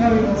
Caros,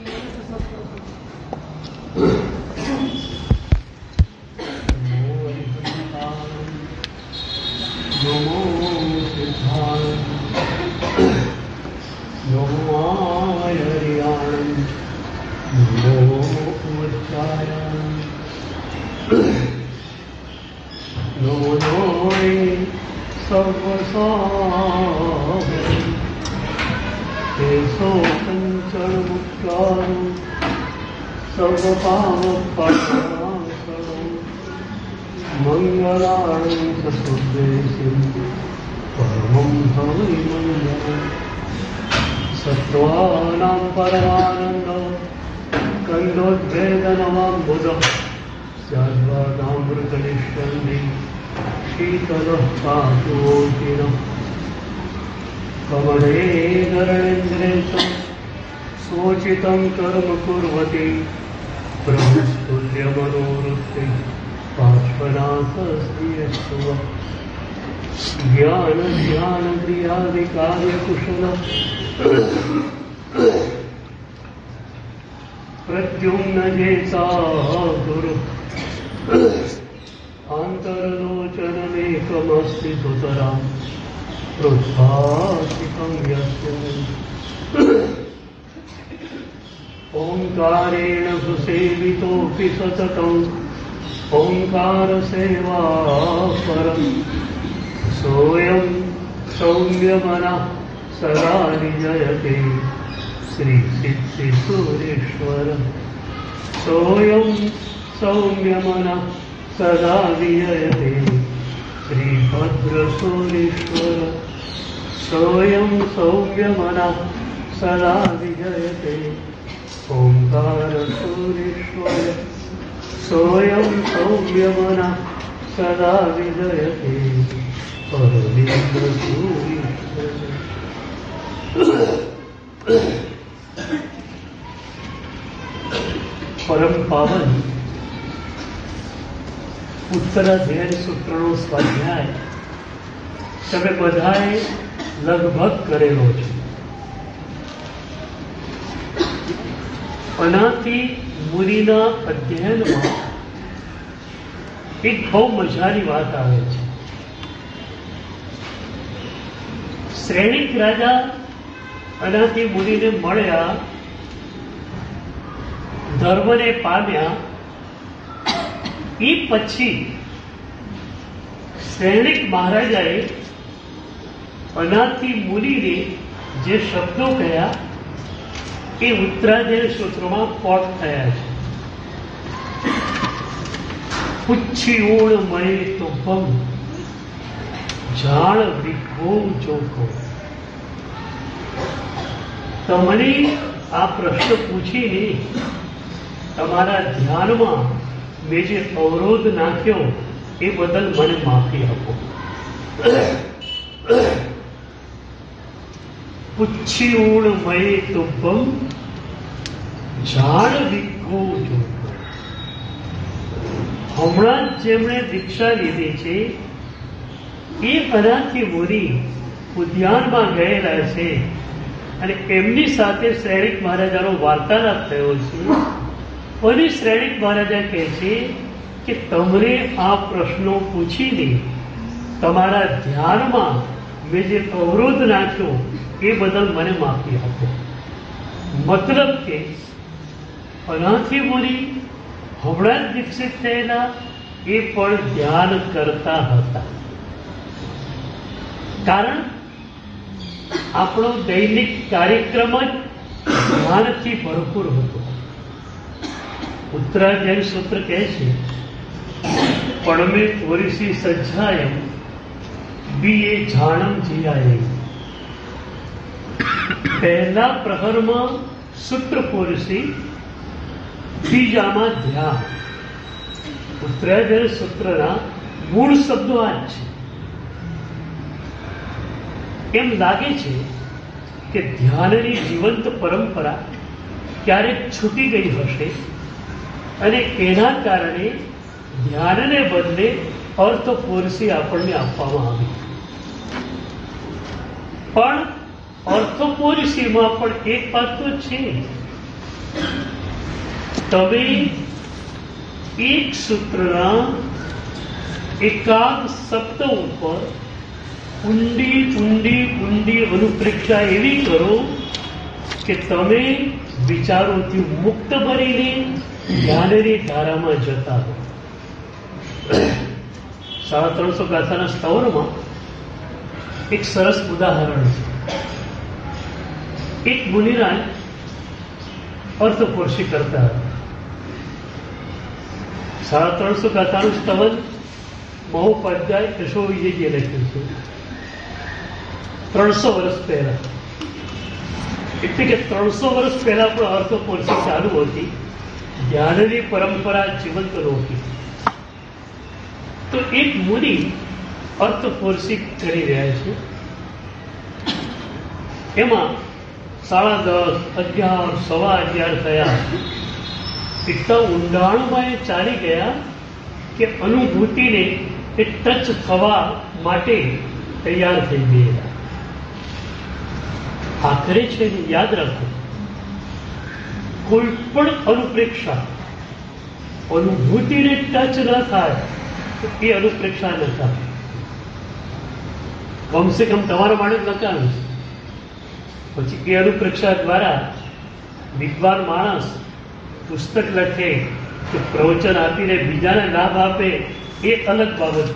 सर्वपाप मङ्गलाणि सत्वदेशि परमं भवि मङ्गलम् सत्त्वानां परमानन्द कन्दोद्भेदनवाम्बुधः सर्वानामृतनिष्कन्दि शीतलः पातु किरम् कमले धरणेन्द्रेशम् सोचितं कर्म कुर्वति ब्रह्मस्तुल्यमनोवृत्ति पार्श्वनाथस्त्रियस्व ज्ञान ध्यान क्रियादि कार्य कुशल प्रद्युम्न जेता गुरु आन्तरलोचनमेकमस्ति सुतरां प्रोत्साहितं यस्य ओङ्कारेण सुसेवितोऽपि सततम् ओङ्कारसेवा परम् सोऽयं सौम्यमनः सदा निजयते श्रीसिद्धिसुरेश्वर सोऽयं सौम्यमनः सदा विजयते श्रीभद्रसूरेश्वर सोऽयं सौम्यमनः सदा विजयते ओङ्कारसूरेश्वर सोऽयं सौम्यमनः सदा विजयते પરમ પાવન ઉત્તરાધ્યાય સૂત્રનો સ્વાધ્યાય તમે બધાએ લગભગ કરેલો છે અનાથી મુનિના અધ્યયનમાં એક બહુ મજાની વાત આવે છે. શ્રેણીક રાજા અનાથી મુનિને મળ્યા, ધર્મને પામ્યા. એ પછી શ્રેણિક મહારાજાએ અનાથી મુનિને જે શબ્દો કહ્યા એ ઉત્તરાધ્યાય સૂત્રમાં પોટ થયા છે. ઓળ મળે તો પગ જાળ વિખો ચોખો તમને આ પ્રશ્ન પૂછીને તમારા ધ્યાનમાં મેં જે અવરોધ નાખ્યો એ બદલ મને માફી આપો. પગ જાણ વિખો ચોખ્ખો હમણાં જ જેમણે દીક્ષા લીધી છે, એ અનાથી મોરી ઉદ્યાનમાં ગયેલા છે અને એમની સાથે શ્રેણિક મહારાજાનો વાર્તાલાપ થયો છે. અને શ્રેણિક મહારાજા કહે છે કે, તમને આ પ્રશ્નો પૂછીને તમારા ધ્યાનમાં મેં જે અવરોધ નાખ્યો એ બદલ મને માફી આપો. મતલબ કે અનાથી મુનિ હમણાં જ થયેલા એ પણ ધ્યાન કરતા હતા. કારણ આપણો દૈનિક કાર્યક્રમ જ ધ્યાનથી ભરપૂર હતો. ઉત્તરાધ્યાય સૂત્ર કહે છે, પડમે ઓરિસી સજ્જાયમ બી એ જાણમ જીયાય. પહેલા પ્રહરમાં સૂત્ર પોરસી બીજામાં ધ્યાન. ઉત્તરાધર સૂત્રના મૂળ શબ્દો આ જ છે. એમ લાગે છે કે ધ્યાનની જીવંત પરંપરા ક્યારેક છૂટી ગઈ હશે અને એના કારણે ધ્યાનને બદલે અર્થપોરસી આપણને આપવામાં આવી. પણ અર્થપોરસીમાં પણ એક વાત છે. તમે એક સૂત્રના એકાદ શબ્દ ઉપર ઊંડી ઊંડી ઊંડી અનુપ્રેક્ષા એવી કરો કે તમે વિચારોથી મુક્ત બનીને જ્ઞાનની ધારામાં જતા હો સાડા ત્રણસો ગાથાના સ્તવરમાં એક સરસ ઉદાહરણ છે. એક મુનિરાજ અર્થપોષી કરતા સાડા ત્રણસો ગાથાનું સ્તવન મહોપાધ્યાય યશો વિજયજીએ લખ્યું છે ત્રણસો વર્ષ પહેલા એટલે કે ત્રણસો વર્ષ પહેલા પણ અર્થપોષી ચાલુ હતી ધ્યાનની પરંપરા જીવંત નહોતી તો એક મુનિ અર્થપોષી કરી રહ્યા છે એમાં સાડા દસ, અગિયાર, સવા અગિયાર થયા. એટલા ઊંડાણમાં એ ચાલી ગયા કે અનુભૂતિને એ ટચ થવા માટે તૈયાર થઈ ગયેલા આખરે છે યાદ રાખો કોઈ પણ અનુપ્રેક્ષા અનુભૂતિને ટચ ન થાય તો એ અનુપ્રેક્ષા ન થાય. કમસે કમ તમારા જ લખાણ છે. પછી એ અનુપ્રેક્ષા દ્વારા વિદ્વાન માણસ પુસ્તક લખે કે પ્રવચન આપીને બીજાને લાભ આપે એ અલગ બાબત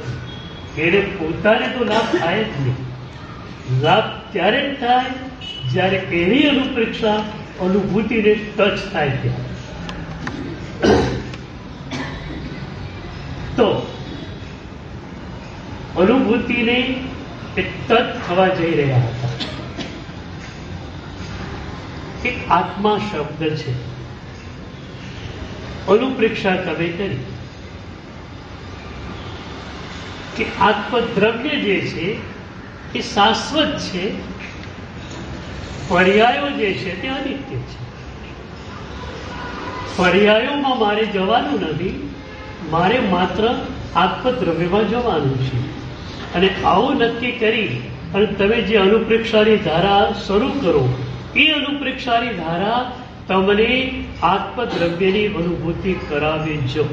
એને પોતાને તો લાભ થાય જ નહીં. લાભ ત્યારે જ થાય જ્યારે એની અનુપ્રેક્ષા અનુભૂતિને ટચ થાય ત્યારે તો અનુભૂતિને એ ટચ થવા જઈ રહ્યા હતા. એક આત્મા શબ્દ છે. અનુપ્રેક્ષા તમે કરી. કે આત્મદ્રવ્ય જે છે, એ શાશ્વત છે, પર્યાયો જે છે, તે અનિત્ય છે. પર્યાયોમાં મારે જવાનું નથી, મારે માત્ર આત્મદ્રવ્યમાં જવાનું છે. અને આવું નક્કી કરી અને તમે જે અનુપ્રેક્ષાની ધારા શરૂ કરો એ અનુપ્રેક્ષાની ધારા તમને આત્મદ્રવ્યની અનુભૂતિ કરાવે જો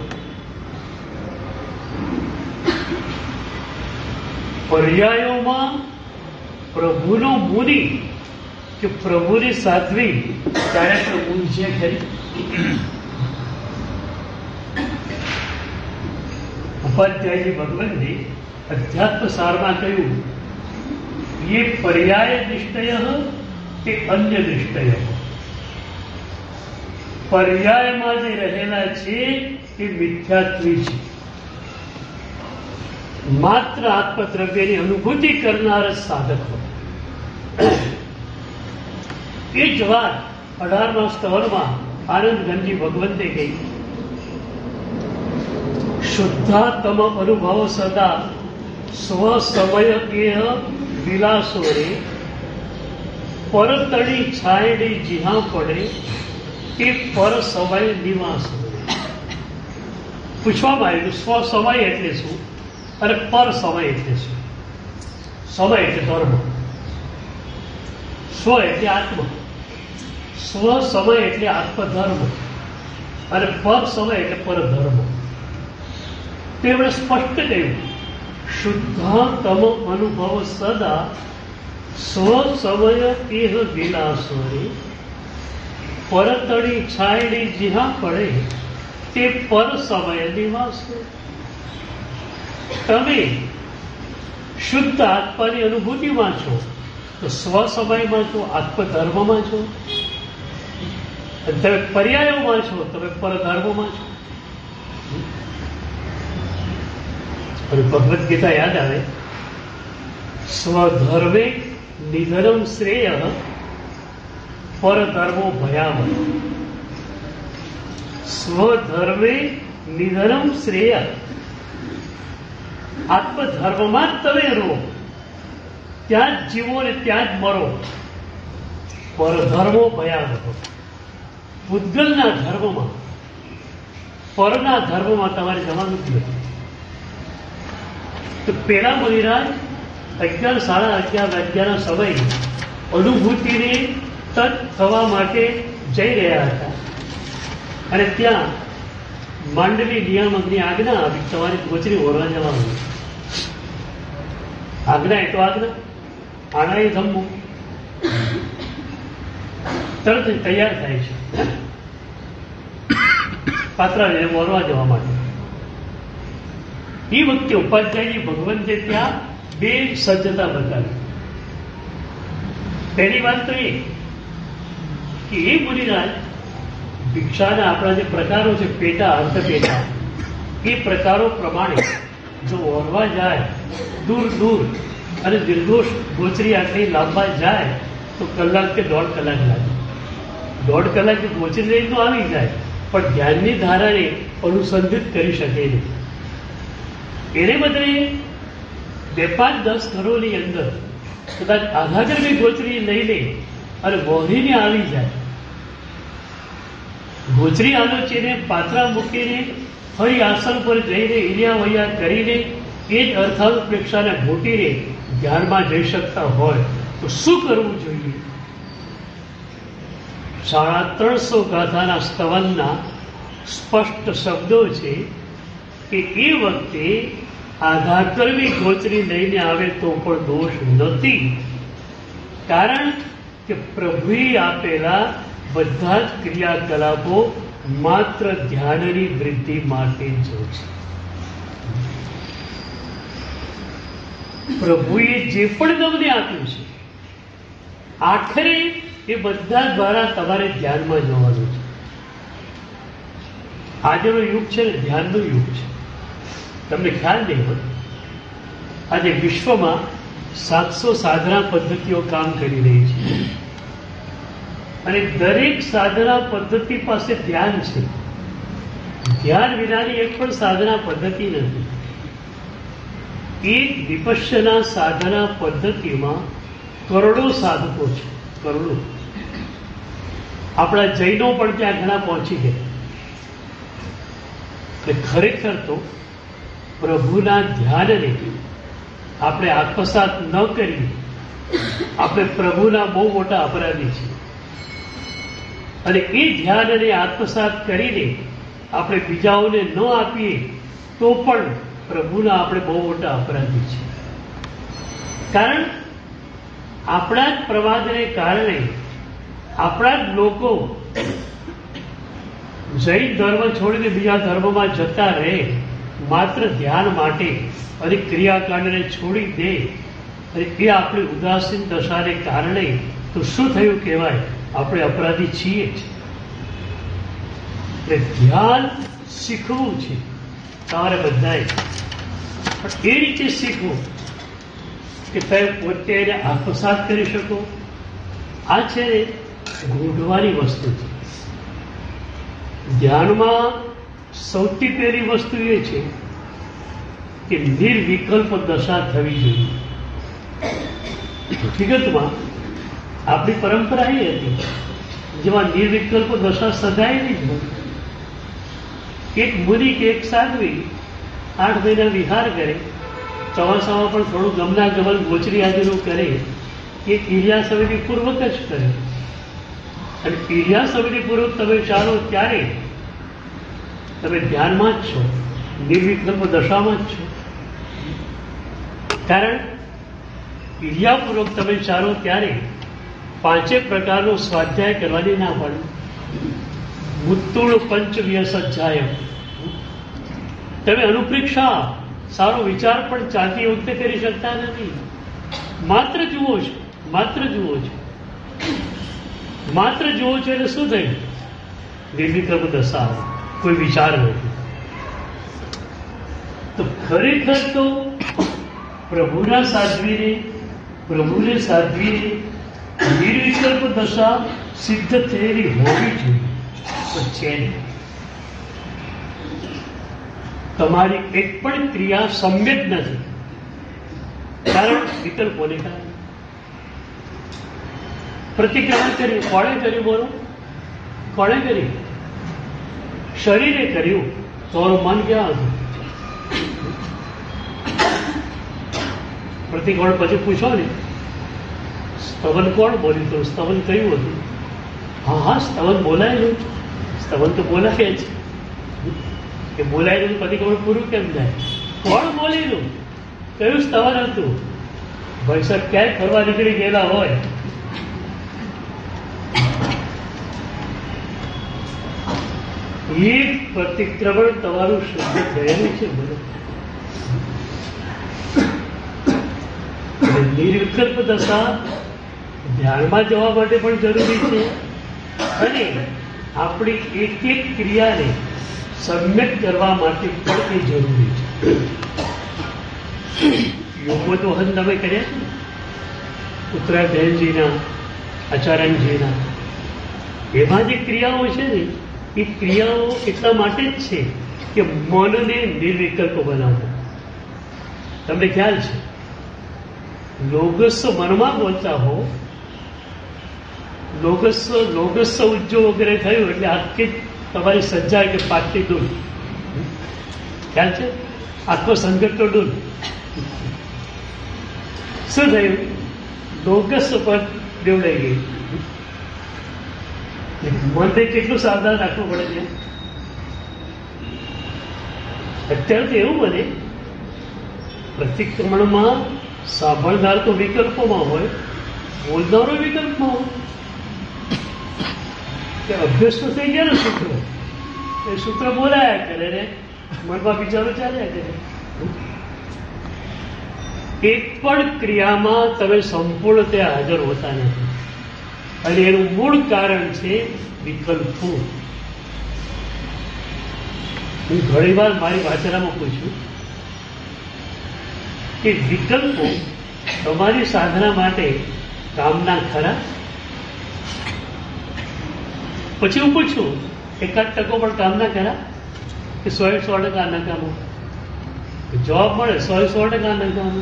પર્યાયોમાં પ્રભુનો મુનિ કે પ્રભુની સાધ્વી ત્યારે તો ઊંઝે ખરી ઉપાધ્યાયજી ભગવાનજી અધ્યાત્મ સારમાં કહ્યું ये पर्याय निष्ठय કે અન્ય નિષ્ઠય પર્યાયમાં જે રહેલા છે એ મિથ્યાત્વી છે. માત્ર આત્મદ્રવ્યની અનુભૂતિ કરનાર સાધક હોય. એ જ વાત અઢારમા સ્થળમાં આનંદ ગંજી ભગવંતે કહી. શુદ્ધાત્મ અનુભવ સદા સ્વ સમય એહ વિલાસો રે પરતળી છાયડી જીહા પડે તે પર સમય નિવાસ પૂછવામાં આવ્યું સ્વ સમય એટલે શું? અને પર સમય એટલે શું? સમય એટલે ધર્મ. સ્વ એટલે આત્મ. સ્વ સમય એટલે આત્મધર્મ. અને પર સમય એટલે પરધર્મ. તેમણે સ્પષ્ટ કહ્યું, શુદ્ધાતમ અનુભવ સદા સ્વ સમય એહ વિલાસોરી પરતળી છાયડી જ્યાં પડે, તે પર સમય નિવાસ. તમે શુદ્ધ આત્માની અનુભૂતિમાં છો, તો સ્વ સમયમાં છો, આત્મધર્મમાં છો. તમે પર્યાયોમાં છો તમે પરધર્મમાં છો. અને ભગવદ્ ગીતા યાદ આવે, સ્વધર્મે નિધનમ શ્રેય પરધર્મો ભયાવહ સ્વધર્મે નિધનમ શ્રેય આત્મધર્મમાં જ તમે રહો ત્યાં જ જીવો ને ત્યાં જ મરો પરધર્મો ભયાવહ પૂતગલના ધર્મમાં પરના ધર્મમાં તમારે જવાનું જ નથી તો પેલા મુનિરાજ અગિયાર સાડા અગિયાર વાગ્યાના સમય અનુભૂતિને તત થવા માટે જઈ રહ્યા હતા. અને ત્યાં માંડવી નિયામકની આજ્ઞા આવી. તમારી ગોચરી ઓરવા જવાનું. આજ્ઞા એ તો આજ્ઞા. આણા એ ધમવું. તરત તૈયાર થાય છે. પાત્રાને ઓરવા જવા માટે. એ વખતે ઉપાધ્યાયજી ભગવંતે ત્યાં બે સજ્જતા બતાવી. પહેલી વાત તો એ કે એ મુનિરાજ ભિક્ષાના આપણા જે પ્રકારો છે, પેટા અર્થ પેટા એ પ્રકારો પ્રમાણે જો ઓરવા જાય, દૂર દૂર અને નિર્દોષ ગોચરી આટલી લાંબા જાય, તો કલાક કે દોઢ કલાક લાગે. દોઢ કલાક ગોચરી લઈને તો આવી જાય, પણ ધ્યાનની ધારાને અનુસંધિત કરી શકે નહીં. એને બદલે બે પાંચ દસ ઘરોની અંદર કદાચ આઘાગરની ગોચરી લઈ લે અને વહોરીને આવી જાય. ગોચરી આલોચીને પાત્રા મૂકીને ફરી આસન પર જઈને ઇલિયા વૈયા કરીને એ જ અર્થાપેક્ષાને ઘૂંટીને ધ્યાનમાં જઈ શકતા હોય તો શું કરવું જોઈએ? સાડા ત્રણસો ગાથાના સ્તવનના સ્પષ્ટ શબ્દો છે કે એ વખતે આધાર કરવી ગોચરી લઈને આવે તો પણ દોષ નથી. કારણ કે પ્રભુએ આપેલા બધા જ ક્રિયાકલાપો માત્ર ધ્યાનની વૃદ્ધિ માટે જ છે. પ્રભુએ જે પણ તમને આપ્યું છે, આખરે એ બધા દ્વારા તમારે ધ્યાનમાં જવાનું છે. આજનો યુગ છે ને, ધ્યાનનો યુગ છે. તમને ખ્યાલ નહીં હોય, આજે વિશ્વમાં સાતસો સાધના પદ્ધતિઓ કામ કરી રહી છે. અને દરેક સાધના પદ્ધતિ પાસે ધ્યાન છે. ધ્યાન વિનાની એક પણ સાધના પદ્ધતિ નથી. એક વિપશ્યના સાધના પદ્ધતિમાં કરોડો સાધકો છે, કરોડો. આપણા જૈનો પણ ત્યાં ઘણા પહોંચી ગયા. ખરેખર તો પ્રભુના ધ્યાનને આપણે આત્મસાત ન કરીએ આપણે પ્રભુના બહુ મોટા અપરાધી છીએ. અને એ ધ્યાનને આત્મસાત કરીને આપણે બીજાઓને ન આપીએ તો પણ પ્રભુના આપણે બહુ મોટા અપરાધી છીએ. કારણ આપણા જ પ્રવાદને કારણે આપણા જ લોકો જૈન ધર્મ છોડીને બીજા ધર્મમાં જતા રહે માત્ર ધ્યાન માટે અને ક્રિયાકાંડને છોડી દે અને એ આપણી ઉદાસીન દશાને કારણે તો શું થયું કહેવાય? આપણે અપરાધી છીએ જ. એટલે ધ્યાન શીખવું છે. તમારે બધાએ પણ એ રીતે શીખવું કે તમે પોતે એને આત્મસાત કરી શકો. આ છે ગૂંઢવાની વસ્તુ. છે ધ્યાનમાં સૌથી પહેલી વસ્તુ એ છે કે નિર્વિકલ્પ દશા થવી જોઈએ. હકીકતમાં આપણી પરંપરા એ હતી જેમાં નિર્વિકલ્પ દશા સદાયની જ હોય એક મુનિ કે એક સાધ્વી આઠ મહિના વિહાર કરે, ચોમાસામાં પણ થોડું ગમના ગમન ગોચરી હાજરું કરે એ ક્રિયા સમિતિ પૂર્વક જ કરે. અને ક્રિયા સમિતિ પૂર્વક તમે ચાલો ત્યારે તમે ધ્યાનમાં જ છો, નિર્વિકલ્પ દશામાં જ છો. કારણ ક્રિયાપૂર્વક તમે ચાલો ત્યારે પાંચે પ્રકારનો સ્વાધ્યાય કરવાની ના પડે મુત્તુળ પંચ વ્યસજ્જાય તમે અનુપ્રેક્ષા, સારો વિચાર પણ ચાલતી વખતે કરી શકતા નથી. માત્ર જુઓ છો, માત્ર જુઓ છો. માત્ર જુઓ છો એટલે શું થયું? નિર્વિકલ્પ દશા. કોઈ વિચાર નથી. તો ખરેખર તો પ્રભુના સાધવીને પ્રભુને સાધવીને નિર્વિકલ્પ દશા સિદ્ધ થયેલી હોવી જોઈએ પણ છે નહીં તમારી એક પણ ક્રિયા સમ્યક નથી કારણ વિકલ્પોને કારણે પ્રતિક્રમણ કર્યું કોણે કર્યું બોલો કોણે કર્યું શરીરે કર્યું તમારું મન ક્યાં હતું પ્રતિક્રમણ પછી પૂછો ને, સ્તવન કોણ બોલ્યું? હતું સ્તવન કયું હતું. હા હા, સ્તવન બોલાયેલું સ્તવન તો બોલાય જ. કે બોલાયેલું પ્રતિક્રમણ પૂરું કેમ થાય? કોણ બોલેલું? કયું સ્તવન હતું? ભાઈ ક્યાંય ફરવા નીકળી ગયેલા હોય. એક પ્રતિક્રમણ તમારું શુદ્ધ થયેલું છે બોલો નિર્વિકલ્પ દશા ધ્યાનમાં જવા માટે પણ જરૂરી છે. અને આપણી એક એક ક્રિયાને સમ્યક કરવા માટે પણ એ જરૂરી છે. યોગો તો હજ તમે કર્યા છે ને? આચાર્યજીના. એમાં જે ક્રિયાઓ છે ને, એ ક્રિયાઓ એટલા માટે જ છે કે મનને નિર્વિકલ્પ બનાવવું તમને ખ્યાલ છે? લોગસ મનમાં બોલતા હો લોગસ લોગસ ઉજ્જો વગેરે થયું એટલે આખી તમારી સજ્જા કે પાટલી ડૂલ। ખ્યાલ છે? આખો સંગઠનો ડૂલ। શું થયું? લોગસ પર દેવડાઈ ગઈ। મનને કેટલું સાવધાન રાખવું પડે છે? અત્યારે તો એવું બને, પ્રતિક્રમણમાં સાંભળનાર તો વિકલ્પોમાં હોય, બોલનારો વિકલ્પમાં હોય. કે અભ્યાસ તો થઈ ગયા ને સૂત્રો. એ સૂત્ર બોલાયા કરે ને, મનમાં વિચારો ચાલ્યા કરે. એક પણ ક્રિયામાં તમે સંપૂર્ણ ત્યાં હાજર હોતા નથી. અને એનું મૂળ કારણ છે વિકલ્પો. હું ઘણી વાર મારી વાચનામાં પૂછ્યું કે વિકલ્પો તમારી સાધના માટે કામના ખરા? પછી હું પૂછું, એકાદ ટકો પણ કામના ખરા? કે સો સો ટકા નકામો જવાબ મળે સો સો ટકા નકામો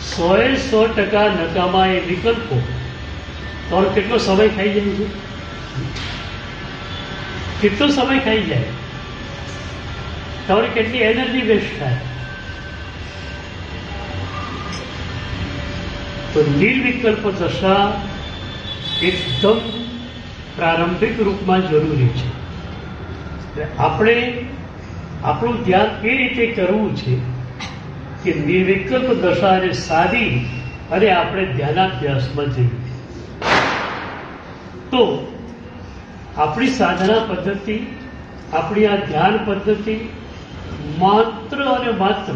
સો એ સો ટકા નકામા એ વિકલ્પો. તમારો કેટલો સમય ખાઈ જાય છે? કેટલો સમય ખાઈ જાય? તમારી કેટલી એનર્જી વેસ્ટ થાય? તો નિર્વિકલ્પ દશા એકદમ પ્રારંભિક રૂપમાં જરૂરી છે. આપણે આપણું ધ્યાન એ રીતે કરવું છે કે નિર્વિકલ્પ દશાને સાધી અને આપણે ધ્યાનાભ્યાસમાં જઈએ. તો આપણી સાધના પદ્ધતિ, આપણી આ ધ્યાન પદ્ધતિ માત્ર અને માત્ર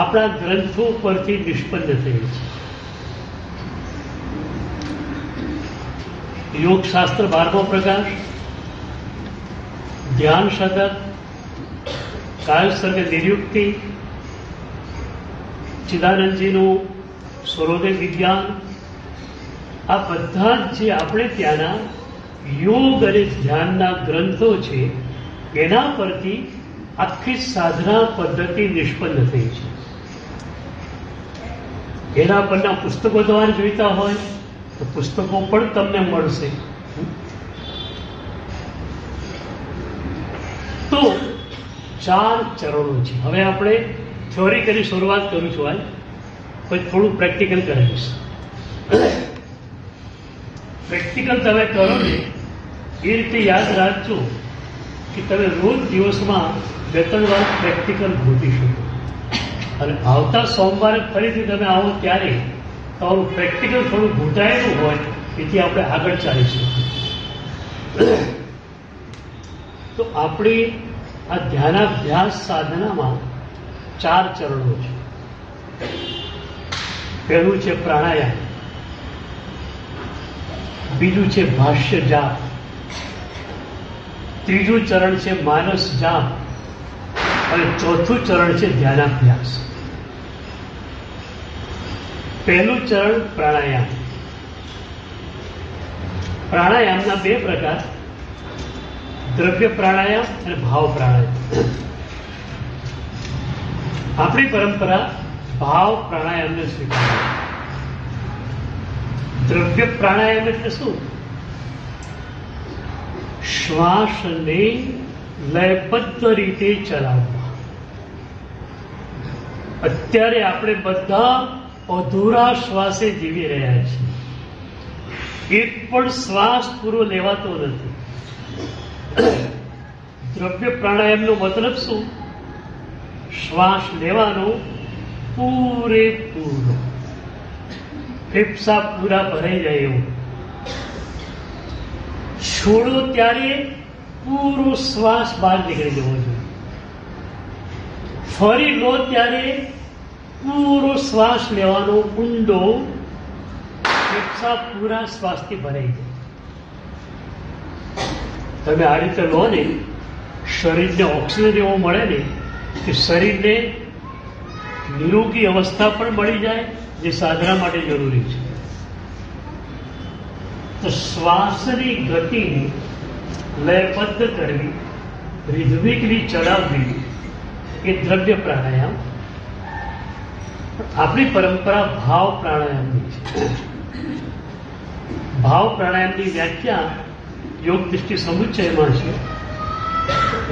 આપણા ગ્રંથો પરથી નિષ્પન્ન થઈ છે. યોગશાસ્ત્ર બારમો પ્રકાશ ધ્યાન શતક કાયસર્ગ નિર્યુક્તિ, ચિદાનંદજીનું સૂર્યોદય વિજ્ઞાન, આ બધા જ જે આપણે ત્યાંના યોગ અને ધ્યાનના ગ્રંથો છે, એના પરથી આખી સાધના પદ્ધતિ નિષ્પન્ન થઈ છે. એના પરના પુસ્તકો તમારે જોઈતા હોય પુસ્તકો પણ તમને મળશે. તો ચાર ચરણો છે. હવે આપણે થિયોરી કરી શરૂઆત કરું છું આજ પછી થોડું પ્રેક્ટિકલ કરાવીશ પ્રેક્ટિકલ તમે કરો ને, એ રીતે યાદ રાખજો કે તમે રોજ દિવસમાં બે ત્રણ વાર પ્રેક્ટિકલ ભૂલી શકો. અને આવતા સોમવારે ફરીથી તમે આવો ત્યારે તમારું પ્રેક્ટિકલ થોડું ઘૂંટાયેલું હોય, એથી આપણે આગળ ચાલીશું. તો આપણી આ ધ્યાનાભ્યાસ સાધનામાં ચાર ચરણો છે. પહેલું છે પ્રાણાયામ. બીજું છે ભાષ્ય જાપ. ત્રીજું ચરણ છે માનસ જાપ. અને ચોથું ચરણ છે ધ્યાનાભ્યાસ. પહેલું ચરણ પ્રાણાયામ. પ્રાણાયામના બે પ્રકાર, દ્રવ્ય પ્રાણાયામ અને ભાવ પ્રાણાયામ. આપણી પરંપરા ભાવ પ્રાણાયામને સ્વીકારે દ્રવ્ય પ્રાણાયામ એટલે શું? શ્વાસને લયબદ્ધ રીતે ચલાવવા. અત્યારે આપણે બધા અધૂરા શ્વાસે જીવી રહ્યા છે. એક પણ શ્વાસ પૂરો લેવાતો નથી. દ્રવ્ય પ્રાણાયામનો મતલબ શું? શ્વાસ લેવાનો પૂરેપૂરો. ફેફસા પૂરા ભરાઈ જાય એવું. છોડો ત્યારે પૂરો શ્વાસ બહાર નીકળી જવો જોઈએ. ફરી લો ત્યારે પૂરો શ્વાસ લેવાનો ઊંડો ફેફસા પૂરા શ્વાસથી ભરાઈ જાય તમે આ રીતે લો ને, શરીરને ઓક્સિજન એવો મળે ને, કે શરીરને નિરોગી અવસ્થા પણ મળી જાય, જે સાધના માટે જરૂરી છે. તો શ્વાસની ગતિને લયબદ્ધ કરવી રિધમિકલી ચડાવવી એ દ્રવ્ય પ્રાણાયામ આપણી પરંપરા ભાવ પ્રાણાયામની છે. ભાવ પ્રાણાયામની વ્યાખ્યા યોગ દૃષ્ટિ સમુચ્ચયમાં છે.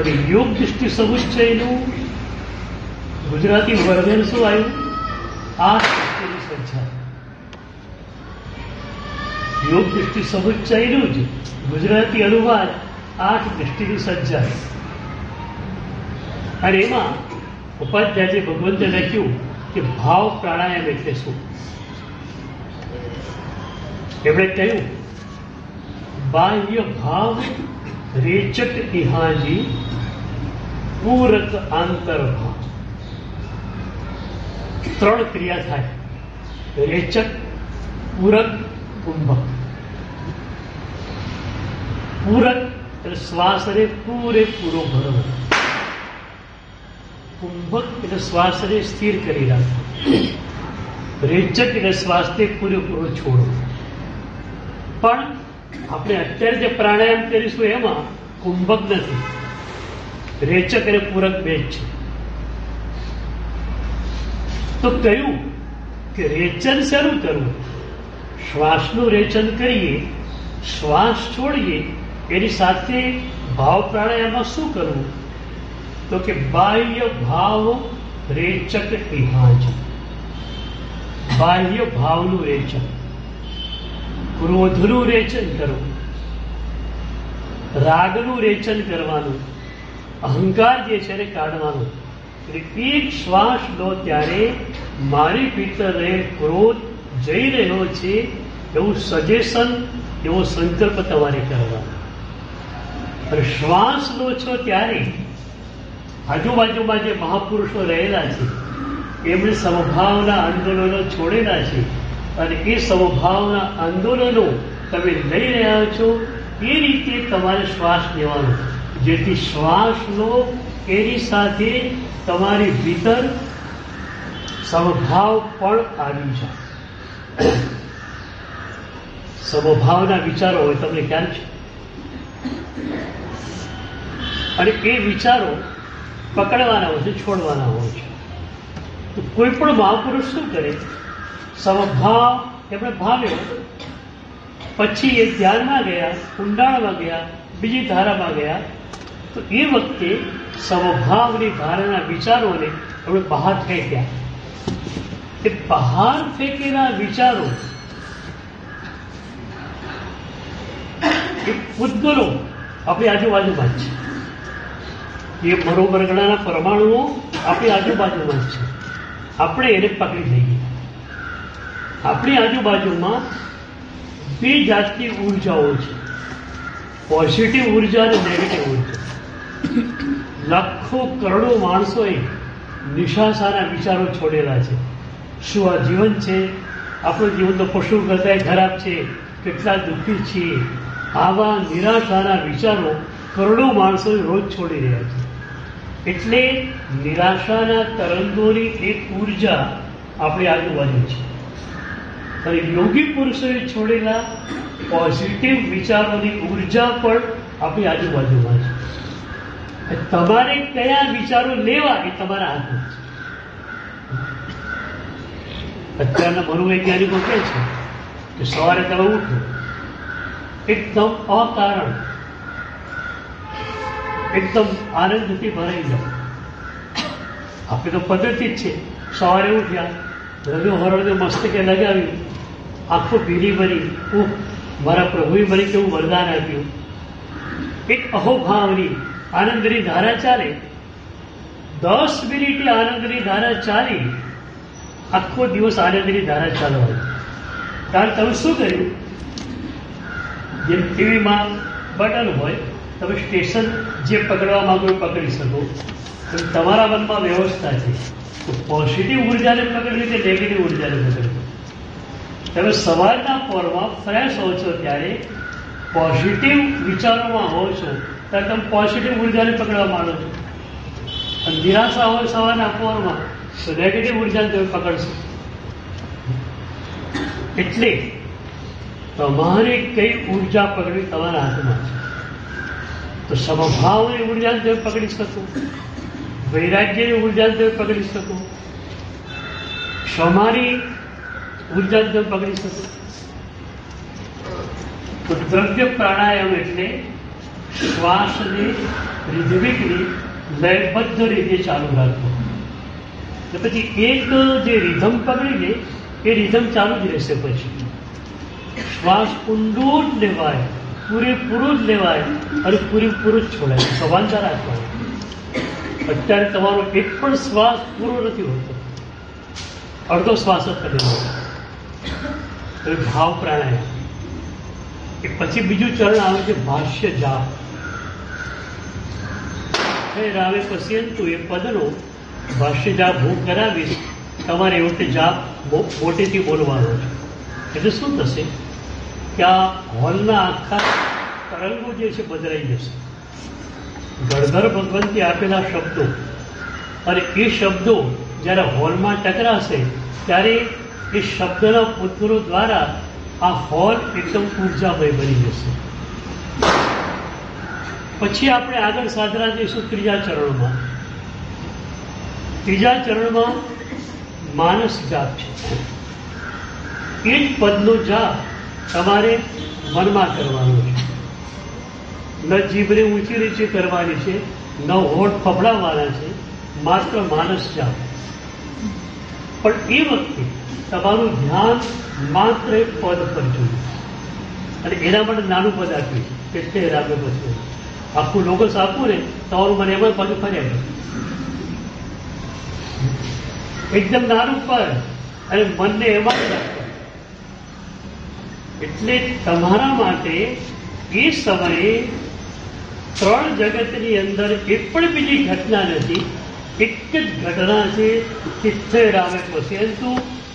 અને યોગ દૃષ્ટિ સમુચ્ચયનું ગુજરાતી વર્ણન શું આવ્યું? આ શક્તિની સંખ્યા. યોગ દૃષ્ટિ સમુચ્ચયનું જ ગુજરાતી અનુવાદ આઠ દૃષ્ટિની સજ્જા અને એમાં ઉપાધ્યાયજી ભગવંતે લખ્યું કે ભાવ પ્રાણાયામ એટલે શું? એમણે કહ્યું, બાહ્ય ભાવ રેચક ઇહાજી પૂરક આંતર ભાવ ત્રણ ક્રિયા થાય. રેચક, પૂરક, કુંભક. પૂરક એટલે શ્વાસને પૂરેપૂરો ભરવો. કુંભક એટલે શ્વાસને સ્થિર કરી રાખો રેચક એટલે શ્વાસને પૂરેપૂરો છોડો. પણ આપણે અત્યારે જે પ્રાણાયામ કરીશું એમાં કુંભક નથી. રેચક અને પૂરક બે છે. તો કહ્યું કે રેચન શરૂ કરવું. શ્વાસનું રેચન કરીએ, શ્વાસ છોડીએ, એની સાથે ભાવ પ્રાણાયામમાં શું કરવું? તો કે બાહ્ય ભાવ રેચક ઇહાજ બાહ્ય ભાવનું રેચન ક્રોધનું રેચન કરવું. રાગનું રેચન કરવાનું. અહંકાર જે છે કાઢવાનું. એક શ્વાસ લો ત્યારે મારી પિત્તરે ક્રોધ જઈ રહ્યો છે એવું સજેશન એવો સંકલ્પ તમારે કરવાનો. અને શ્વાસ લો છો ત્યારે આજુબાજુમાં જે મહાપુરુષો રહેલા છે એમણે સમભાવના આંદોલનો છોડેલા છે અને એ સમભાવના આંદોલનો તમે લઈ રહ્યા છો, એ રીતે તમારે શ્વાસ લેવાનો. જેથી શ્વાસ લો, એની સાથે તમારી ભીતર સમભાવ પણ આવી જાય. સમભાવના વિચારો હોય, તમને ખ્યાલ છે? અને એ વિચારો પકડવાના હોય છે, છોડવાના હોય છે. તો કોઈ પણ મહાપુરુષ શું કરે? સમભાવ એમણે ભાવ્યો. પછી એ ધ્યાનમાં ગયા ઊંડાણમાં ગયા, બીજી ધારામાં ગયા. તો એ વખતે સમભાવની ધારાના વિચારોને એમણે બહાર ફેંક્યા. એ બહાર ફેંકેલા વિચારો એ પૂતગલો આપણી આજુબાજુમાં જ છે. એ બરોબર ગણાના પરમાણુઓ આપણી આજુબાજુમાં જ છે. આપણે એને પકડી લઈએ. આપણી આજુબાજુમાં બે જાતની ઉર્જાઓ છે. પોઝિટિવ ઊર્જા અને નેગેટિવ ઊર્જા. લાખો કરોડો માણસોએ નિશાસાના વિચારો છોડેલા છે. શું આ જીવન છે? આપણું જીવન તો પશુ કરતા ખરાબ છે. કેટલા દુઃખી છીએ. આવા નિરાશાના વિચારો કરોડો માણસો રોજ છોડી રહ્યા છે. એટલે નિરાશાના તરંગોની એક ઊર્જા આપણી આજુબાજુ છે અને યોગી પુરુષોએ છોડેલા પોઝિટિવ વિચારોની ઊર્જા પણ આપણી આજુબાજુમાં છે તમારે કયા વિચારો લેવા એ તમારા હાથમાં છે. અત્યારના મનોવૈજ્ઞાનિકો કહે છે કે સવારે તમે ઉઠો. એકદમ અકારણ. એકદમ આનંદથી ભરાઈ જાઓ આપણે તો પદ્ધતિ જ છે. સવારે ઉઠ્યા રજો હરણને મસ્તકે લગાવ્યું. આખું ભીની ભરી ઉહ, મારા પ્રભુએ મને કેવું વરદાન આપ્યું. એક અહોભાવની આનંદની ધારા ચાલે. દસ મિનિટે આનંદની ધારા ચાલી. આખો દિવસ આનંદની ધારા ચાલવાની. કારણ તમે શું કર્યું? જેમ ટીવીમાં બટન હોય તમે સ્ટેશન જે પકડવા માંગો પકડી શકો. તમારા મનમાં વ્યવસ્થા છે તો પોઝિટિવ ઉર્જાને પકડવી કે નેગેટિવ ઉર્જાને પકડવી? તમે સવારના પોરમાં ફ્રેશ હો છો ત્યારે પોઝિટિવ વિચારોમાં હો છો, ત્યારે તમે પોઝિટિવ ઉર્જાને પકડવા માંડો છો. અને નિરાશા હોય સવારના પોરમાં, તો નેગેટિવ ઉર્જાને તમે પકડશો. એટલે, તમારે કઈ ઊર્જા પકડવી તમારા હાથમાં છે? તો સમભાવની ઉર્જાને તમે પકડી શકો વૈરાગ્યની ઉર્જાને તમે પકડી શકો ક્ષમાની ઉર્જાને તમે પકડી શકો તો દ્રવ્ય પ્રાણાયામ એટલે શ્વાસને રિધમિકલી લયબદ્ધ રીતે ચાલુ રાખવો ને પછી એક જે રિધમ પકડી લે એ રિધમ ચાલુ જ રહેશે પછી શ્વાસ ઊંડો જ લેવાય પૂરેપૂરું જ લેવાય અને પૂરેપૂરું જ છોડાય. સભાનતા રાખવાય અત્યારે તમારો એક પણ શ્વાસ પૂરો નથી હોતો. અડધો શ્વાસ જ કરી હવે ભાવ પ્રાણાયામ. એ પછી બીજું ચરણ આવે છે ભાષ્ય જાપ. હે રામે પશ્યંતુ, એ પદનો ભાષ્ય જાપ હું કરાવીશ. તમારે એ વખતે જાપ મોટેથી બોલવાનો છે. એટલે શું થશે? કે આ હોલના આખા તરંગો જે છે બદલાઈ જશે. ગણધર ભગવંતે આપેલા શબ્દો અને એ શબ્દો જ્યારે હોલમાં ટકરાશે, ત્યારે એ શબ્દના પુત્રો દ્વારા આ હોલ એકદમ ઉર્જામય બની જશે. પછી આપણે આગળ સાધના જઈશું ત્રીજા ચરણમાં. ત્રીજા ચરણમાં માનસ જાપ છે. એ જ પદનો જાપ તમારે મનમાં કરવાનું છે. ન જીભને ઊંચી નીચે કરવાની છે, ન હોઠ ફફડાવવાના છે, માત્ર માનસ જાઓ પણ એ વખતે તમારું ધ્યાન માત્ર એક પદ પર જોઈએ. અને એના માટે નાનું પદ આપ્યું કે તે રામે પછી આખું લોકોસ આપવું ને, તમારું મને એમાં પદ ફર્યા એકદમ નાનું પદ, અને મનને એમાં જ એટલે તમારા માટે એ સમયે ત્રણ જગતની અંદર એક પણ બીજી ઘટના નથી. એક જ ઘટના છે ચિત્તે રામે પશ્યંતુ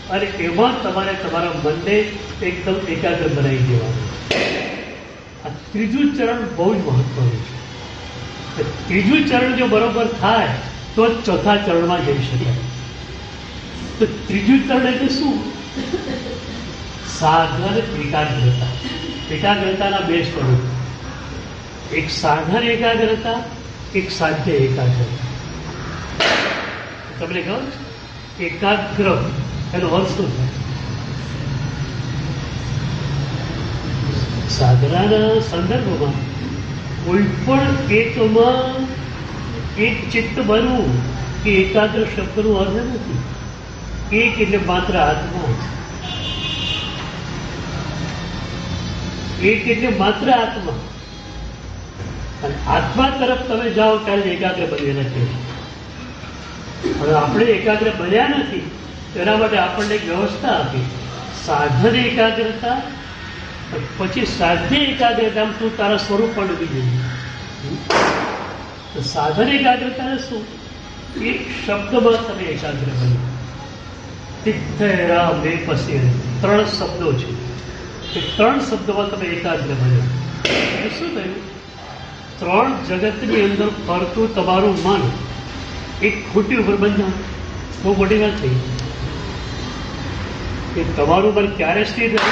અને એમાં તમારે તમારા મનને એકદમ એકાગ્ર બનાવી દેવાનું. આ ત્રીજું ચરણ બહુ જ મહત્વનું છે. ત્રીજું ચરણ જો બરોબર થાય, તો ચોથા ચરણમાં જઈ શકાય. તો ત્રીજું ચરણ એટલે શું? સાધન એકાગ્રતા. એકાગ્રતાના બે સ્વરૂપ એક સાધન એકાગ્રતા, એક સાધ્ય એકાગ્રતા. તમને કહો એકાગ્ર, એનો અર્થ શું થાય? સાધનાના સંદર્ભમાં કોઈ પણ એકમાં એક ચિત્ત બનવું કે એકાગ્ર શબ્દનું અર્થ નથી. એક એટલે માત્ર આત્મા. એક એટલે માત્ર આત્મા. અને આત્મા તરફ તમે જાઓ ત્યારે એકાગ્ર બનેલા છે હવે આપણે એકાગ્ર બન્યા નથી, તેના માટે આપણને એક વ્યવસ્થા આપી. સાધન એકાગ્રતા પછી સાધ્ય એકાગ્રતા તું તારા સ્વરૂપ પણ ડૂબી જઈએ સાધન એકાગ્રતા શું? એક શબ્દમાં તમે એકાગ્ર બન્યો. તિથ્ય રામ બે પસી ત્રણ શબ્દો છે. એ ત્રણ શબ્દોમાં તમે એકાગ્ર બન્યો શું થયું? ત્રણ જગતની અંદર ફરતું તમારું મન એક ખોટી ઉપર બંધાણ બહુ મોટી વાત થઈ. કે તમારું મન ક્યારે સ્થિર રહે?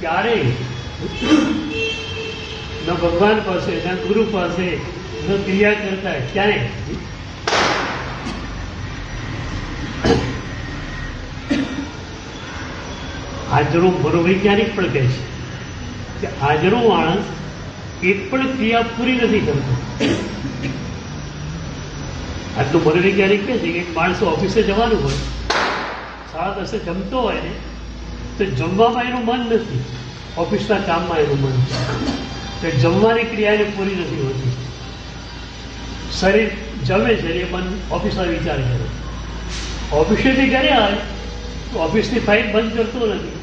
ક્યારે? ન ભગવાન પાસે, ન ગુરુ પાસે, ન ક્રિયા કરતા. ક્યાંય હાજરું મનોવૈજ્ઞાનિક પણ કહે છે કે હાજરો માણસ એક પણ ક્રિયા પૂરી નથી કરતો. આટલું મનોવૈજ્ઞાનિક કહે છે કે એક માણસો ઓફિસે જવાનું હોય સાડા દસે જમતો હોય ને, તો જમવામાં એનું મન નથી, ઓફિસના કામમાં એનું મન તો જમવાની ક્રિયા એને પૂરી નથી હોતી. શરીર જમે છે એ મન ઓફિસના વિચાર કરે. ઓફિસેથી ઘરે આવે તો ઓફિસની ફાઇલ બંધ કરતો નથી.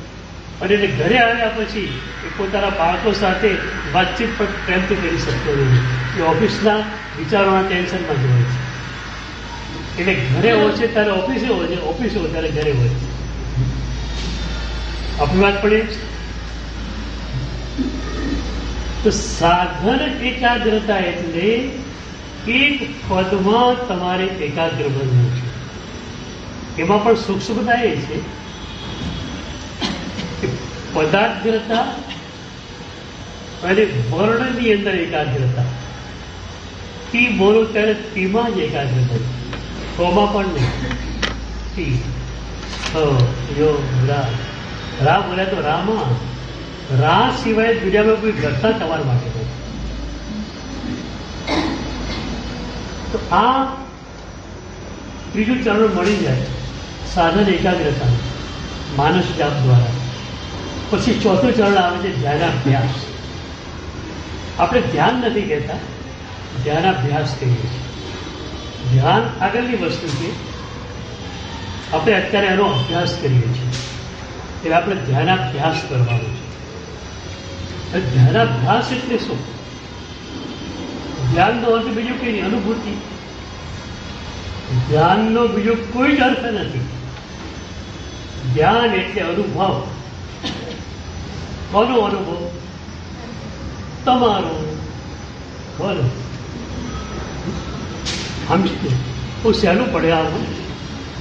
અને એને ઘરે આવ્યા પછી એ પોતાના બાળકો સાથે વાતચીત પણ પ્રેમથી કરી શકતો નથી. એ ઓફિસના વિચારોના ટેન્શનમાં જ હોય છે. એટલે ઘરે હોય છે ત્યારે ઓફિસે હોય છે ઓફિસે હોય ત્યારે ઘરે હોય છે. આપણી વાત પડે? તો સાધન એકાગ્રતા એટલે એક પદમાં તમારે એકાગ્ર બનવું છે. એમાં પણ સૂક્ષ્મતા એ છે કે પદાગ્રતા અને વર્ણની અંદર એકાગ્રતા. તી બોલો ત્યારે તીમાં જ એકાગ્રતા તોમાં પણ નહીં. તી હ રા. રા બોલ્યા તો રામા. રા સિવાય બીજામાં કોઈ ઘટના તમારા માટે નથી. તો આ ત્રીજું ચરણ મળી જાય. સાધન એકાગ્રતા, માનસ જાપ દ્વારા. પછી ચોથું ચરણ આવે છે ધ્યાનાભ્યાસ. આપણે ધ્યાન નથી કહેતા, ધ્યાનાભ્યાસ કહીએ છીએ. ધ્યાન આગળની વસ્તુ છે આપણે અત્યારે એનો અભ્યાસ કરીએ છીએ. એટલે આપણે ધ્યાનાભ્યાસ કરવાનો છે. ધ્યાનાભ્યાસ એટલે શું? ધ્યાનનો અર્થ બીજું કઈ નહીં, અનુભૂતિ. ધ્યાનનો બીજો કોઈ જ અર્થ નથી. ધ્યાન એટલે અનુભવ. કોનો અનુભવ? તમારો. બોલો. સમજે હું સહેલું પડે આવું?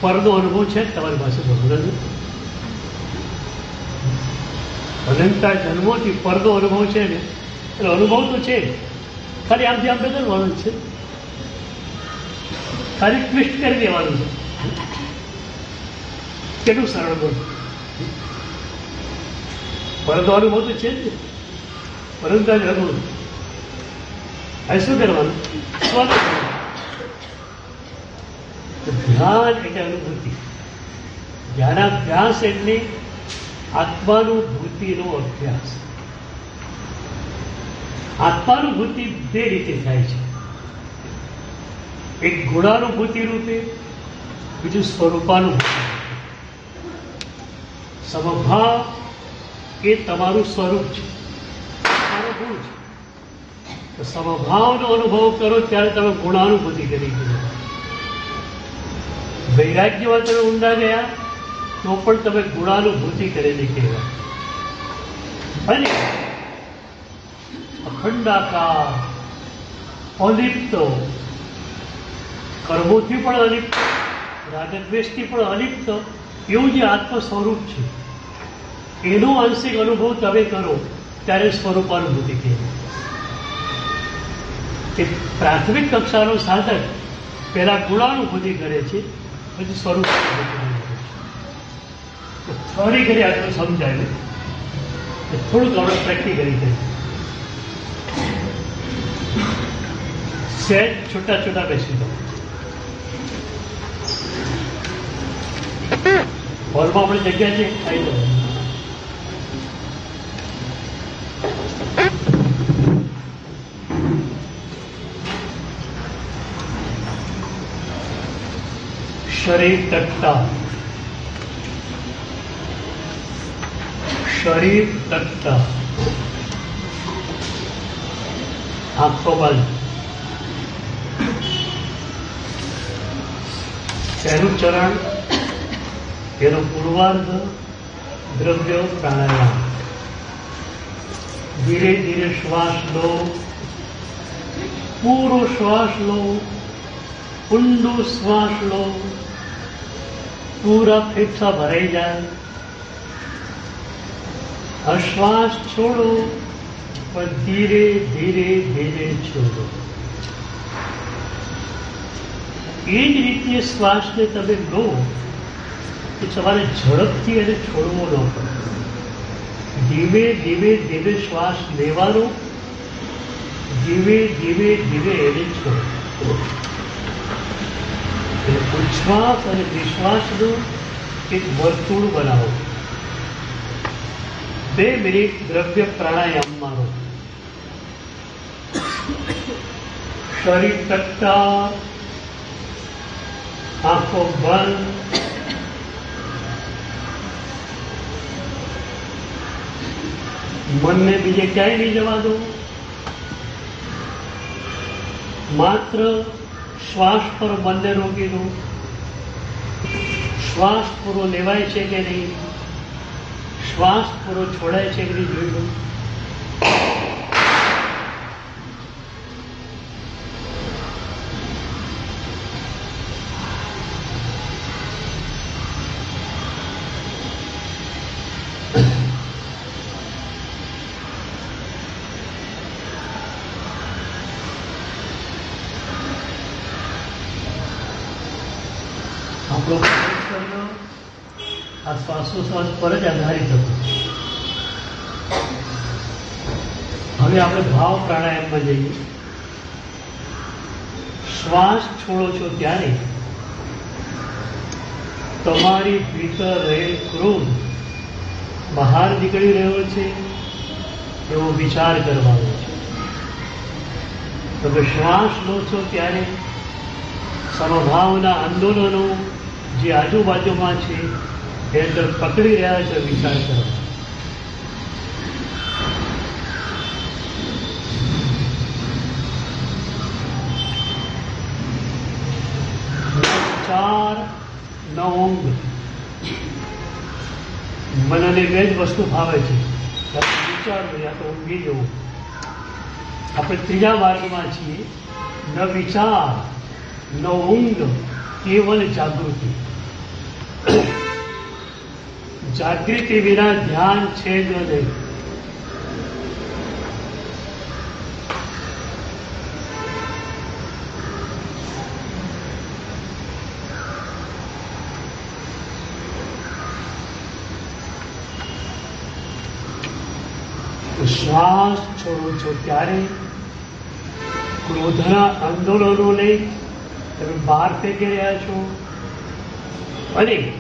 પરનો અનુભવ છે? તમારી પાસે ભગવાન અનંતા જન્મોથી પરનો અનુભવ છે ને? એટલે અનુભવ તો છે ખાલી આમથી આમ બદલવાનું છે. ખાલી ટ્વિસ્ટ કરી દેવાનું છે. કેટલું સરળ બોલ? પરંતુ અનુભવ તો છે જ પરંતુ આજે અનુભવ હવે શું કરવાનું? સ્વાદ ધ્યાન એટલે અનુભૂતિ. ધ્યાનાભ્યાસ એટલે આત્માનુભૂતિનો અભ્યાસ. આત્માનુભૂતિ બે રીતે થાય છે. એક ગુણાનુભૂતિ રૂપે, બીજું સ્વરૂપાનુભૂતિ સમભાવ એ તમારું સ્વરૂપ છે. તો સમભાવનો અનુભવ કરો ત્યારે તમે ગુણાનુભૂતિ કરી દીધો વૈરાગ્યમાં તમે ઊંડા ગયા તો પણ તમે ગુણાનુભૂતિ કરેલી કહેવાય. અને અખંડાકાર, અલિપ્ત, કર્મોથી પણ અલિપ્ત રાગદ્વેષથી પણ અલિપ્ત એવું જે આત્મ સ્વરૂપ છે, એનો આંશિક અનુભવ તમે કરો, ત્યારે સ્વરૂપાનુભૂતિ કહેવાય કે પ્રાથમિક કક્ષાનો સાધક પહેલા ગુણાનુભૂતિ કરે છે, પછી સ્વરૂપ થોડી ઘડી આટલું સમજાય થોડુંક આપણે પ્રેક્ટિકલી દે. સહેજ છૂટા છૂટા બેસી દો. હોલમાં આપણી જગ્યા છે આવી દો શરીર તટતા શરીર તટતા આંખો બંધ પહેલું ચરણ पूर्वार्ध द्रव्य प्राणायाम। धीरे धीरे श्वास लो। पूरा श्वास लो कुंडू श्वास लो। पूरा फेफा भरे जाए। अश्वास छोड़ो, पर धीरे धीरे धीरे छोड़ो। ये रीति श्वास ने तब लो। તો તમારે ઝડપથી એને છોડવો ન પડે. ધીમે ધીમે ધીમે શ્વાસ લેવાનો, ધીમે ધીમે ધીમે એને છોડો. એટલે અને વિશ્વાસનું એક વર્તુળ બનાવો. બે મિનિટ દ્રવ્ય પ્રાણાયામ મારો શરીર ટકતા આંખો બંધ મનને બીજે ક્યાંય નહીં જવા દો. માત્ર શ્વાસ પર મનને રોકી દો. શ્વાસ પૂરો લેવાય છે કે નહીં? શ્વાસ પૂરો છોડાય છે કે નહીં જોઈ લો આપણો પવિત્રનો આ શ્વાસોશ્વાસ પર જ આધારિત હતું. હવે આપણે ભાવ પ્રાણાયામમાં જઈએ. શ્વાસ છોડો છો ત્યારે તમારી ભીતર રહેલ ક્રોધ બહાર નીકળી રહ્યો છે એવો વિચાર કરવાનો છે. તમે શ્વાસ લો છો ત્યારે સમભાવના આંદોલનો જે આજુબાજુમાં છે અંદર પકડી રહ્યા છે વિચાર કરો. ચાર ન ઊંઘ મને બે જ વસ્તુ ભાવે છે. વિચારવું યા તો ઊંઘી જવું. આપણે ત્રીજા માર્ગમાં છીએ. ન વિચાર, ન ઊંઘ, કેવલ જાગૃતિ. જાગૃતિ વિના ધ્યાન છે જ નહીં. શ્વાસ છોડો છો ત્યારે ક્રોધના આંદોલનો લઈ તમે બહાર ફેંકી રહ્યા છો. અને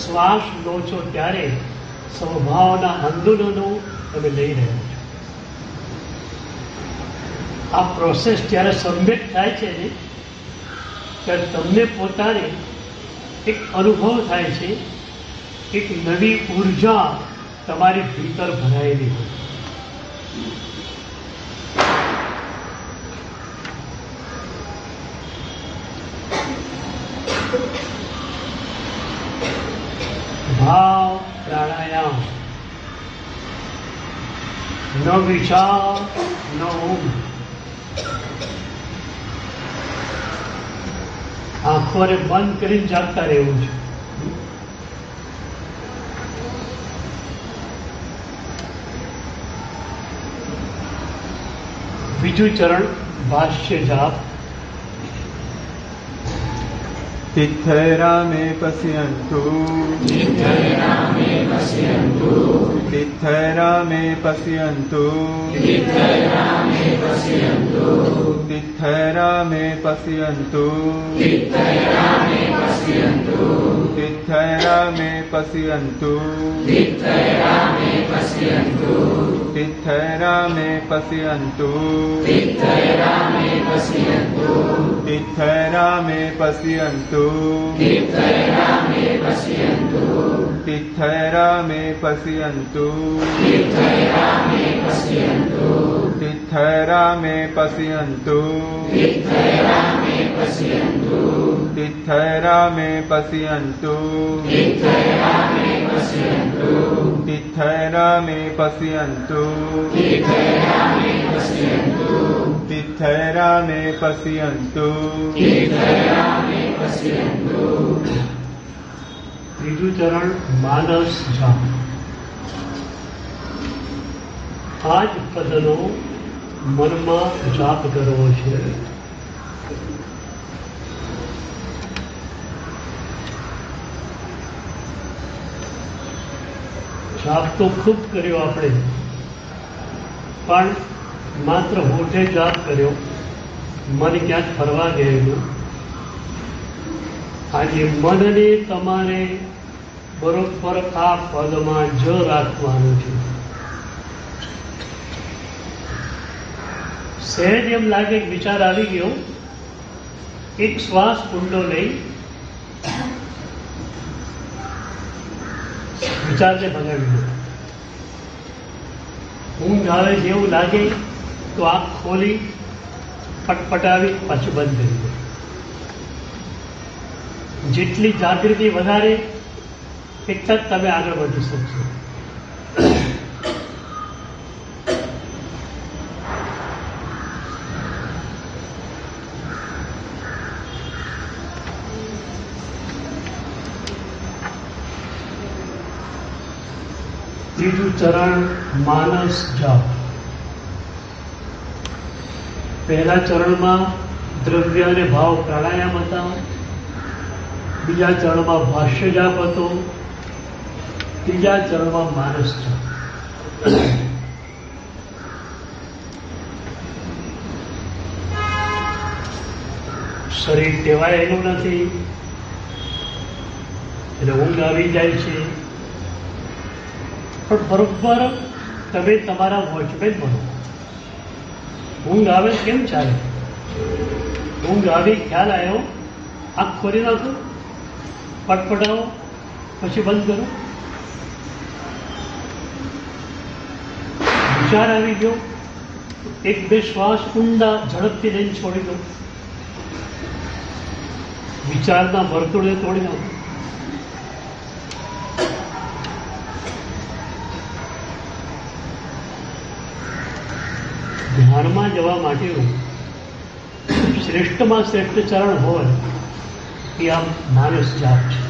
શ્વાસ લો છો ત્યારે સ્વભાવના આંદોલનો તમે લઈ રહ્યા છો આ પ્રોસેસ જ્યારે સમ્યક થાય છે ને, ત્યારે તમને પોતાને એક અનુભવ થાય છે, એક નવી ઊર્જા તમારી ભીતર ભરાયેલી હોય. ભાવ પ્રાણાયામ નો વિચાર નો ઊંઘ આંખોને બંધ કરીને જાગતા રહેવું છે બીજું ચરણ ભાષ્ય જાપ तिथरामे पश्यन्तु तिथरामे पश्यन्तु तिथरामे पश्यन्तु तिथरामे पश्यन्तु तिथरामे पश्यन्तु तिथरामे पश्यन्तु તિથય રામે પશ્યંતુ તિથય રામે પશ્યંતુ તિથય રામે પશ્યંતુ તિથય રામે પશ્યંતુ તિથય રામે પશ્યંતુ તિથય રામે પશ્યંતુ તિથય રામે પશ્યંતુ તિથય રામે પશ્યંતુ તિથય રામે પશ્યંતુ તિથય રામે પશ્યંતુ તિથય રામે પશ્યંતુ पश्यन्तु मे पश्यन्तु तीर्थैरामे पश्यन्तु तीर्थैरामे पश्यन्तु ત્રીજું ચરણ માનસ જાપ આ જ પદનો મનમાં જાપ કરવો છે જાપ તો ખૂબ કર્યો આપણે. પણ માત્ર હોઠે જાપ કર્યો. મન ક્યાંક ફરવા ગયેલું. આજે મનને તમારે બરોબર આ પદમાં જ રાખવાનું છે. સહેજ એમ લાગે વિચાર આવી ગયો. એક શ્વાસ ઊંડો લઈ વિચારને ભગાવી ઊંઘ આવે જેવું લાગે તો આંખ ખોલી પટપટાવી પાછું બંધ કરી દો જેટલી જાગૃતિ વધારે, એટલા જ તમે આગળ વધી શકશો. ત્રીજું ચરણ માનસ જાપ. પહેલા ચરણમાં દ્રવ્ય અને ભાવ પ્રાણાયામ હતા. બીજા ચરણમાં ભાષ્ય જાપ હતો. ત્રીજા ચરણમાં માનસ જાપ. શરીર ટેવાયેલું નથી. એટલે ઊંઘ આવી જાય છે. પણ બરોબર તમે તમારા વોચમેન બનો ઊંઘ આવે કેમ ચાલે? ઊંઘ આવી, ખ્યાલ આવ્યો? આંખ ખોલી નાખો, પટપટાવો, પછી બંધ કરો. વિચાર આવી ગયો. એક બે શ્વાસ ઊંડા ઝડપથી લઈને છોડી દો. વિચારના વર્તુળને તોડી નાખો. ધ્યાનમાં જવા માટેનું શ્રેષ્ઠમાં શ્રેષ્ઠ ચરણ હોય એ આ માનસ જાપ છે.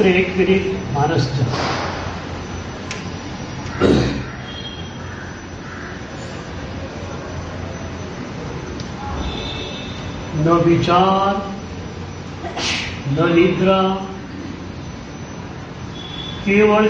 માત્ર એક મિનિટ માનસ જાપ ન વિચાર ન નિદ્રા કેવળ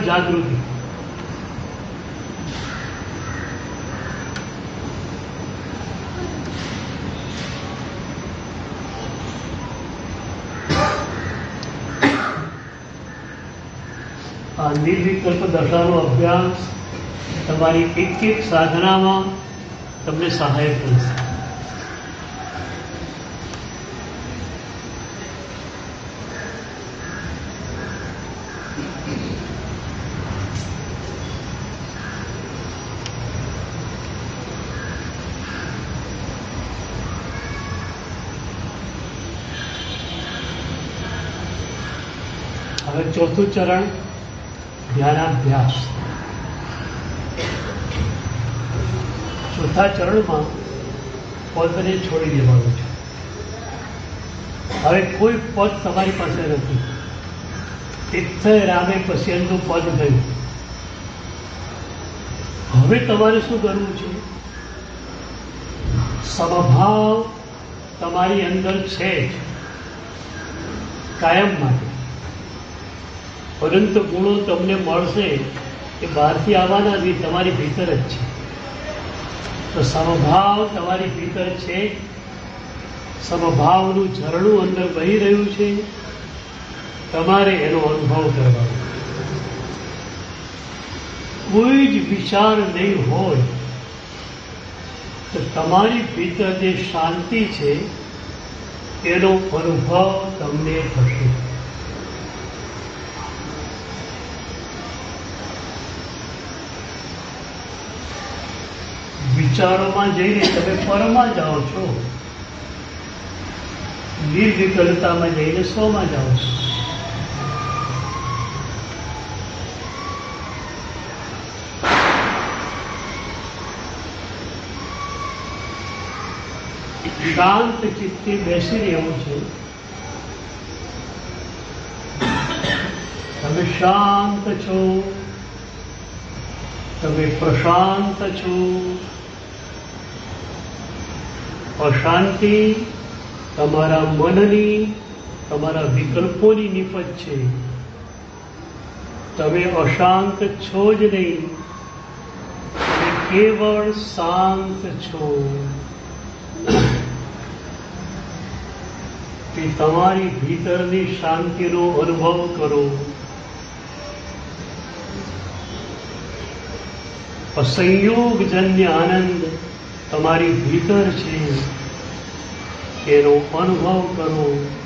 આ નિર્વિકલ્પ દશાનો અભ્યાસ તમારી એક એક સાધનામાં તમને સહાય કરશે. હવે ચોથું ચરણ ધ્યાનાભ્યાસ ચોથા ચરણમાં પદને છોડી દેવાનું છે. હવે કોઈ પદ તમારી પાસે નથી. તીર્થ રામે પશ્યનનું પદ ગયું. હવે તમારે શું કરવું છે? સમભાવ તમારી અંદર છે જ. કાયમ માટે. પરંતુ ગુણો તમને મળશે એ બહારથી આવવાના નથી તમારી ભીતર જ છે. તો સમભાવ તમારી ભીતર છે. સમભાવનું ઝરણું અંદર વહી રહ્યું છે. તમારે એનો અનુભવ કરવાનો. કોઈ જ વિચાર નહીં હોય. તો તમારી ભીતર જે શાંતિ છે, એનો અનુભવ તમને થશે. વિચારોમાં જઈને તમે પરમાં જાઓ છો. નિર્વિકલતામાં જઈને સ્વમાં જાઓ છો. શાંત ચિત્તે બેસી રહેવું છે. તમે શાંત છો. તમે પ્રશાંત છો. અશાંતિ તમારા મનની, તમારા વિકલ્પોની નિપજ છે. તમે અશાંત છો જ નહીં, તમે કેવળ શાંત છો. કે તમારી ભીતરની શાંતિનો અનુભવ કરો. અસંયોગજન્ય આનંદ તમારી ભીતર છે. એનો અનુભવ કરો.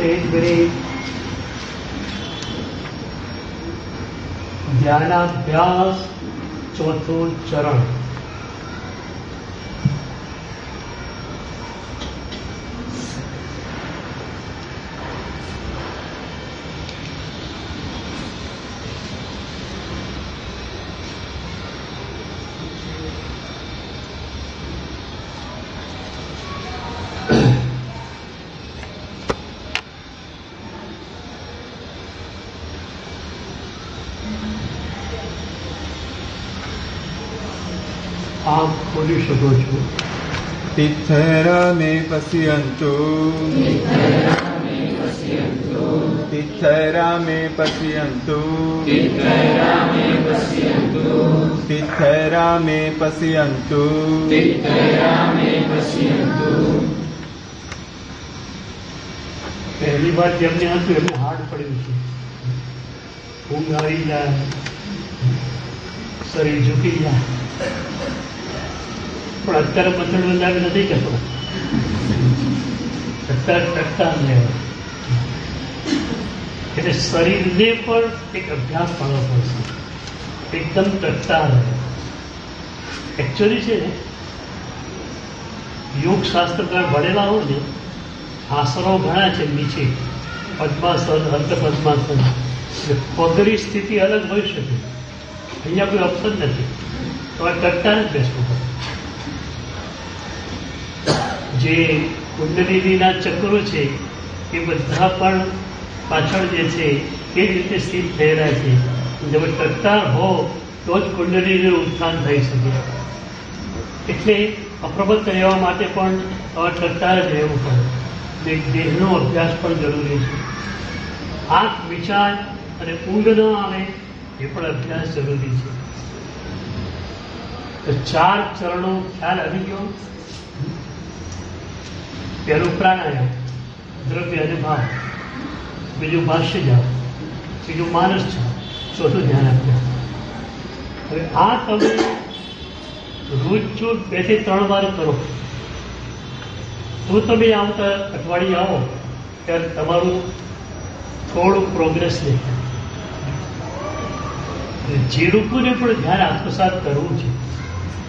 એક મિનિટ ધ્યાનાભ્યાસ ચોથું ચરણ. કરી શકો છો? તિથરામે પશ્યંતો તિથરામે પશ્યંતો તિથરામે પશ્યંતો પહેલી વાર જેમને હતું એમને હાર્ડ પડ્યું છે. ઊંઘ આવી જાય શરીર ઝૂકી જાય. પણ અત્યારે મચડ બંધાવી નથી કહેતો. અત્યારે ટકતા લેવા એટલે શરીરને પણ એક અભ્યાસ કરવો પડશે. એકદમ ટકતા રહે એકચ્યુઅલી છે ને, યોગ શાસ્ત્ર તમે ભણેલા હો ને, આસનો ઘણા છે નીચે. પદ્માસન અર્ધ પદ્માસન. એટલે પગની સ્થિતિ અલગ હોઈ શકે. અહીંયા કોઈ ઓપ્શન નથી. તમારે ટકતા જ બેસવું પડે. જે કુંડલીના ચક્રો છે, એ બધા પણ પાછળ જે છે, એ રીતે સ્થિર થયેલા છે. તમે ટકતા હો, તો જ કુંડલીનું ઉત્થાન થઈ શકે. એટલે અપ્રબત રહેવા માટે પણ હવે ટકતા જ રહેવું પડે. દેહનો અભ્યાસ પણ જરૂરી છે. આંખ, વિચાર અને ઊંઘ ન આવે, એ પણ અભ્યાસ જરૂરી છે. ચાર ચરણો ખ્યાલ આવી ગયો? પહેલું પ્રાણાયામ, દ્રવ્ય અને ભાવ. બીજું ભાષ્ય જાવ બીજું માનસ જાવ ચોથું ધ્યાન આપ્યા હવે આ તમે રોજ જો બેથી ત્રણ વાર કરો. તો તમે આવતા અઠવાડિયે આવો, ત્યારે તમારું થોડું પ્રોગ્રેસ દેખાય જે લોકોને પણ ધ્યાન આત્મસાત કરવું છે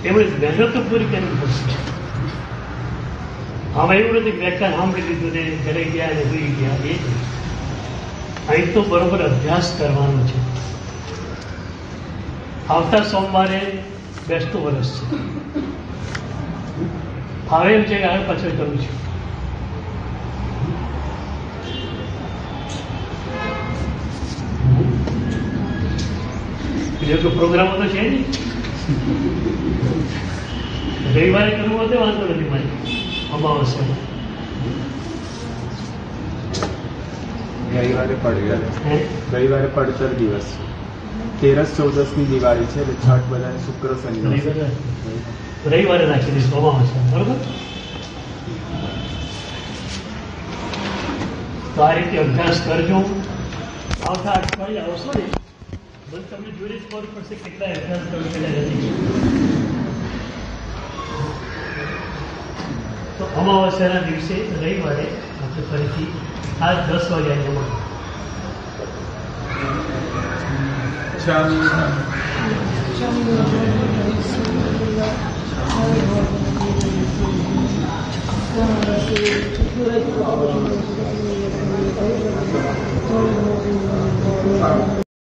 એમણે મહેનત પૂરી કરવી પડશે આમાં એવું નથી વ્યાખ્યાન સાંભળી લીધું ને ઘરે ગયા અને સુઈ ગયા, એ અહીં તો બરોબર અભ્યાસ કરવાનો છે. આવતા સોમવારે બેસતું વર્ષ છે. હવે એમ છે કે હવે પાછળ કરું છું. બીજો પ્રોગ્રામો તો છે નહીં? રવિવારે કરવું હોય તો વાંધો નથી મારે. અમાવસ્યામાં રવિવારે પડ્યો. રવિવારે પડતર દિવસ. તેરસ ચૌદસની દિવાળી છે એટલે છઠ બધાને શુક્ર શનિ રવિવારે રવિવારે રાખી દઈશું અમાવસ્યા બરોબર? તો આ રીતે અભ્યાસ કરજો. આવતા અઠવાડિયે આવશો ને બસ તમને જોઈને જ ખબર પડશે કેટલા અભ્યાસ કરો કેટલા નથી. તો અમાવસ્યાના દિવસે રવિવારે આપણે ફરીથી આ દસ વાગ્યા જમા Thank you.